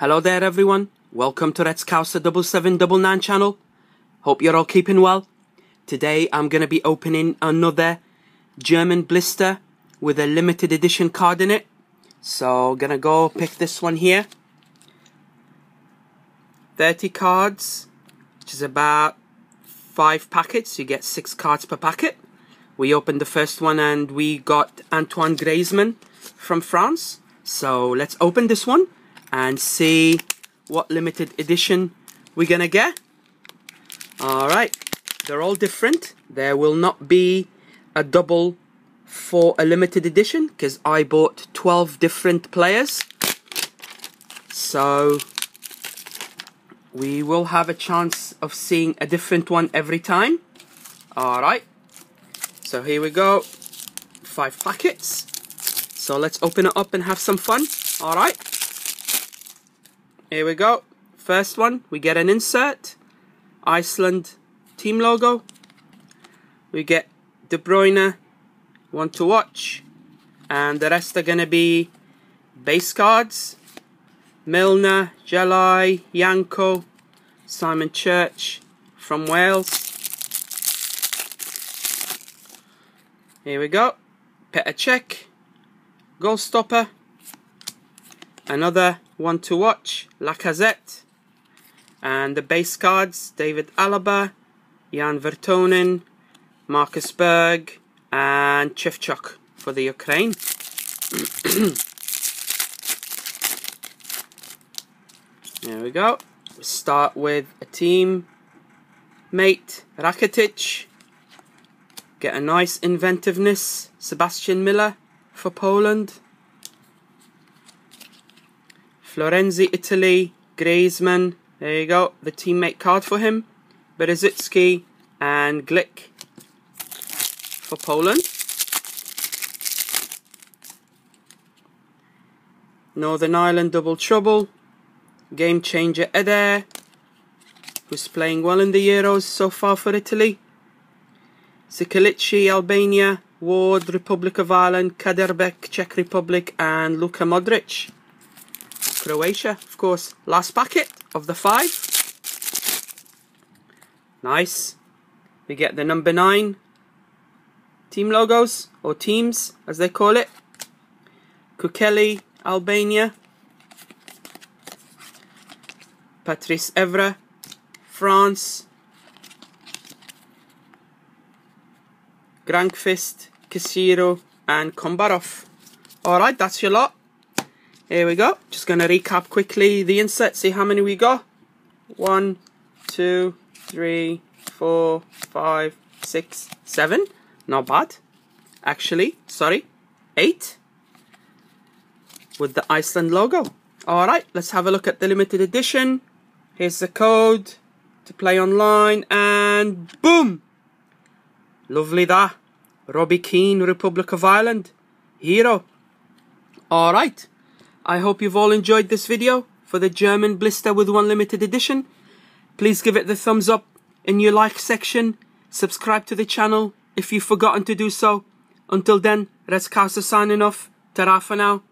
Hello there everyone. Welcome to Redscouser 7799 channel. Hope you're all keeping well. Today I'm going to be opening another German blister with a limited edition card in it. So gonna go pick this one here. 30 cards, which is about 5 packets. You get 6 cards per packet. We opened the first one and we got Antoine Griezmann from France. So let's open this one and see what limited edition we're gonna get. Alright, they're all different. There will not be a double for a limited edition because I bought 12 different players. So we will have a chance of seeing a different one every time. Alright, so here we go. Five packets. So let's open it up and have some fun. Alright. Here we go. First one, we get an insert. Iceland team logo. We get De Bruyne, one to watch. And the rest are going to be base cards. Milner, Jalai, Yanko, Simon Church from Wales. Here we go. Petr goal stopper. Another one to watch, Lacazette. And the base cards, David Alaba, Jan Vertonghen, Marcus Berg, and Shevchuk for the Ukraine. there we go. We start with a team mate, Rakitic. Get a nice inventiveness, Sebastian Miller for Poland. Florenzi, Italy, Griezmann, there you go, the teammate card for him. Berezitsky and Glik for Poland. Northern Ireland double trouble. Game changer Eder, who's playing well in the Euros so far for Italy. Sikalici, Albania, Ward, Republic of Ireland, Kaderabek, Czech Republic, and Luka Modric. Croatia, of course. Last packet of the five. Nice. We get the number nine team logos, or teams as they call it. Kukeli, Albania. Patrice Evra, France. Granqvist, Casiro, and Kombarov. Alright, that's your lot. Here we go. Just going to recap quickly the insert, see how many we got. One, two, three, four, five, six, seven. Not bad. Actually, sorry, eight. With the Iceland logo. Alright, let's have a look at the limited edition. Here's the code to play online and boom! Lovely that. Robbie Keane, Republic of Ireland. Hero. Alright. I hope you've all enjoyed this video for the German blister with one limited edition. Please give it the thumbs up in your like section. Subscribe to the channel if you've forgotten to do so. Until then, Redscouser signing off. Ta-ra for now.